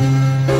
Música